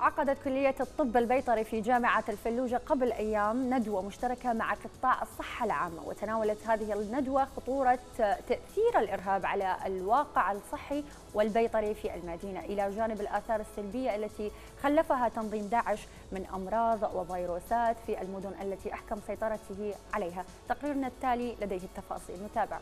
عقدت كلية الطب البيطري في جامعة الفلوجة قبل أيام ندوة مشتركة مع قطاع الصحة العامة وتناولت هذه الندوة خطورة تأثير الإرهاب على الواقع الصحي والبيطري في المدينة إلى جانب الآثار السلبية التي خلفها تنظيم داعش من أمراض وفيروسات في المدن التي أحكم سيطرته عليها. تقريرنا التالي لديه التفاصيل. نتابع.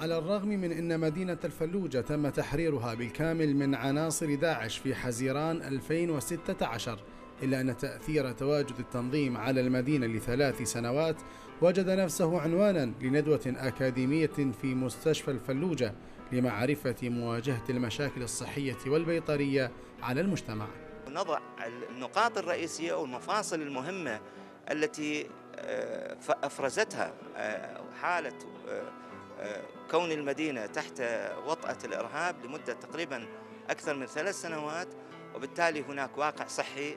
على الرغم من أن مدينة الفلوجة تم تحريرها بالكامل من عناصر داعش في حزيران 2016 إلا أن تأثير تواجد التنظيم على المدينة لثلاث سنوات وجد نفسه عنوانا لندوة أكاديمية في مستشفى الفلوجة لمعرفة مواجهة المشاكل الصحية والبيطرية على المجتمع. نضع النقاط الرئيسية والمفاصل المهمة التي أفرزتها حالة كون المدينة تحت وطأة الإرهاب لمدة تقريبا أكثر من ثلاث سنوات وبالتالي هناك واقع صحي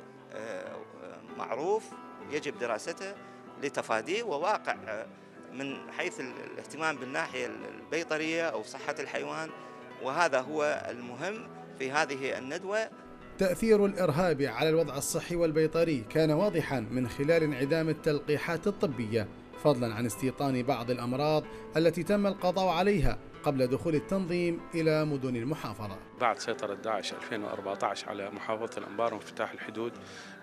معروف يجب دراسته لتفاديه وواقع من حيث الاهتمام بالناحية البيطرية أو صحة الحيوان وهذا هو المهم في هذه الندوة. تأثير الإرهاب على الوضع الصحي والبيطري كان واضحا من خلال انعدام التلقيحات الطبية. فضلا عن استيطان بعض الأمراض التي تم القضاء عليها قبل دخول التنظيم إلى مدن المحافظة. بعد سيطرة داعش 2014 على محافظة الأنبار وانفتاح الحدود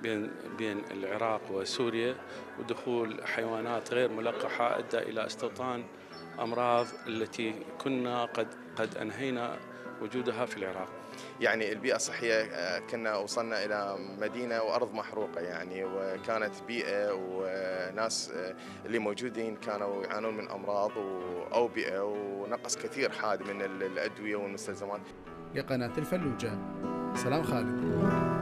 بين بين العراق وسوريا ودخول حيوانات غير ملقحة أدى إلى استيطان أمراض التي كنا قد قد أنهينا وجودها في العراق. يعني البيئة الصحية كنا وصلنا إلى مدينة وأرض محروقة يعني وكانت بيئة وناس اللي موجودين كانوا يعانون من أمراض وأوبئة ونقص كثير حاد من الأدوية والمستلزمات. لقناة الفلوجة. سلام خالد.